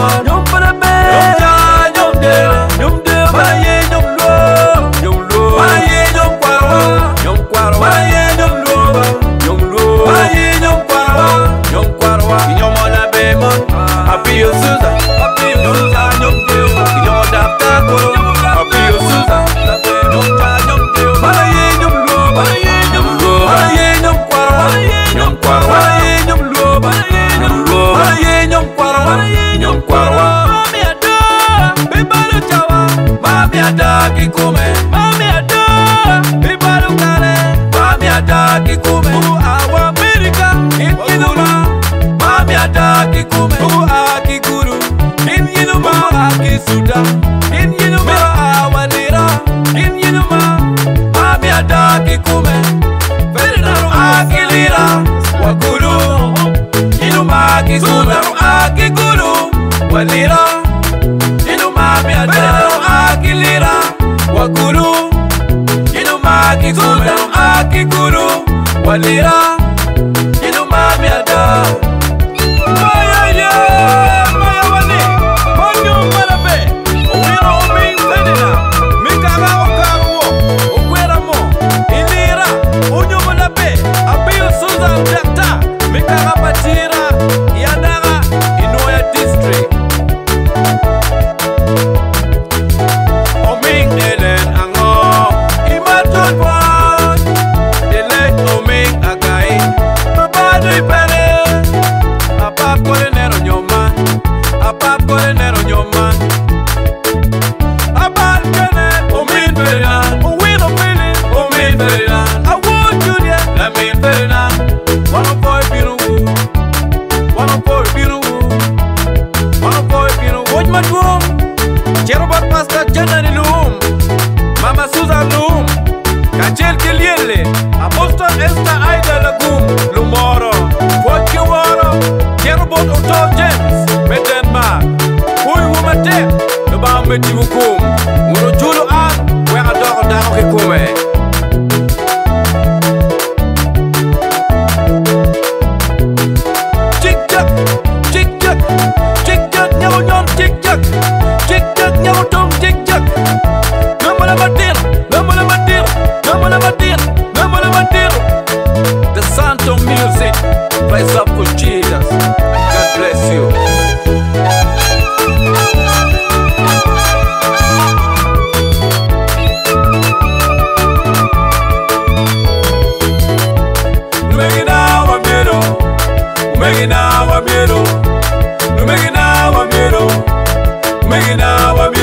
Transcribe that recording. No makuru inuma kikuru akikuru walira achiel kiliele apostol esta aidalagum lumoro kuochiworo kerobot uto james meten mar kuy wumatek nobaw metimukum Make it now, I'm